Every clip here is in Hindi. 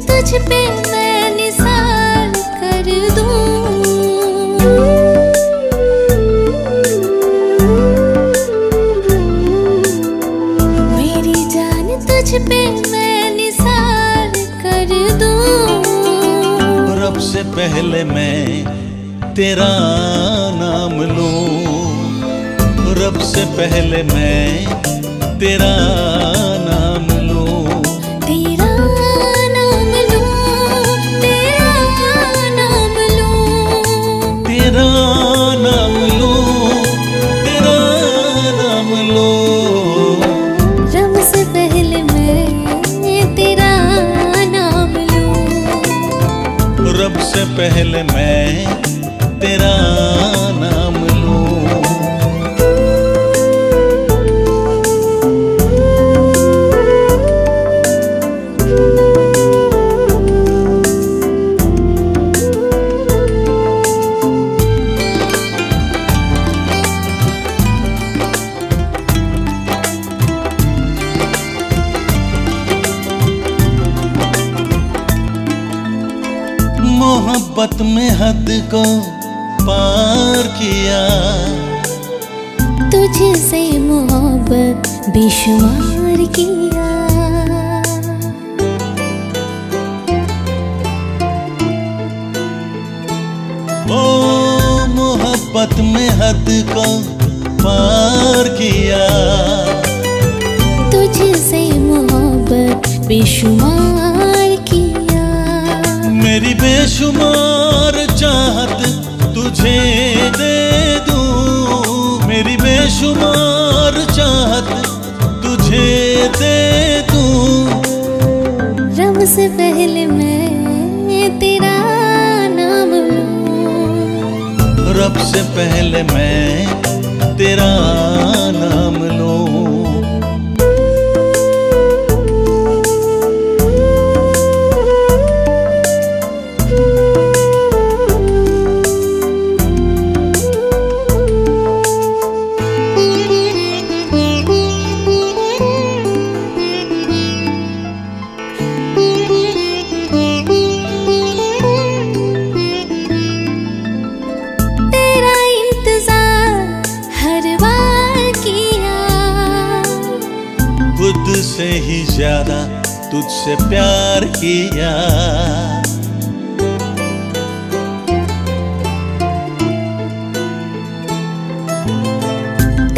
तुझ पे मैं कर दूँ। मेरी जान तुझ पे मैं कर दूँ। रब से पहले मैं तेरा नाम लूँ। रब से पहले मैं तेरा पहले मैं मोहब्बत में हद को पार किया। तुझसे मोहब्बत बेशुमार किया। ओ मोहब्बत में हद को पार किया। तुझसे मोहब्बत बेशुमार मेरी बेशुमार चाहत तुझे दे दूँ। मेरी बेशुमार चाहत तुझे दे दूँ। रब से पहले मैं तेरा नाम लूँ। रब से पहले मैं तेरा नाम से ही ज़्यादा तुझसे प्यार किया।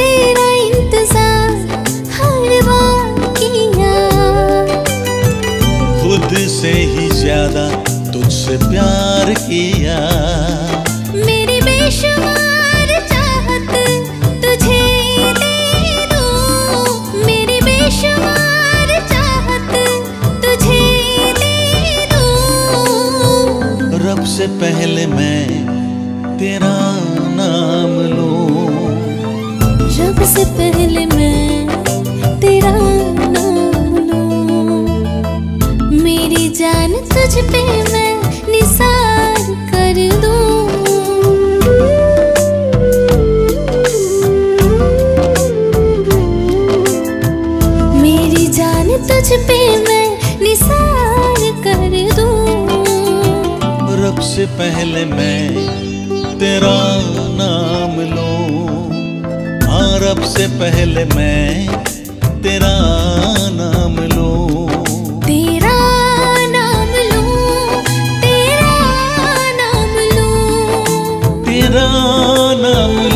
तेरा इंतज़ार हर बार किया। खुद से ही ज़्यादा तुझसे प्यार किया। पहले मैं तेरा नाम लूँ। रब से पहले मैं तेरा नाम लूँ, मेरी जान तुझ पे मैं निसार कर दूँ। मेरी जान तुझ पे मैं निसार कर दूँ। रब से पहले मैं तेरा नाम लूँ। हाँ रब से पहले मैं तेरा नाम लूँ। तेरा नाम लूँ तेरा नाम लूँ। तेरा नाम लूँ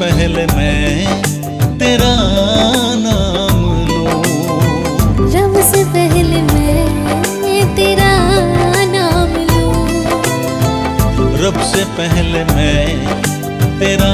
पहले मैं तेरा नाम लूँ। रब से पहले मैं तेरा नाम लूँ। रब से पहले मैं तेरा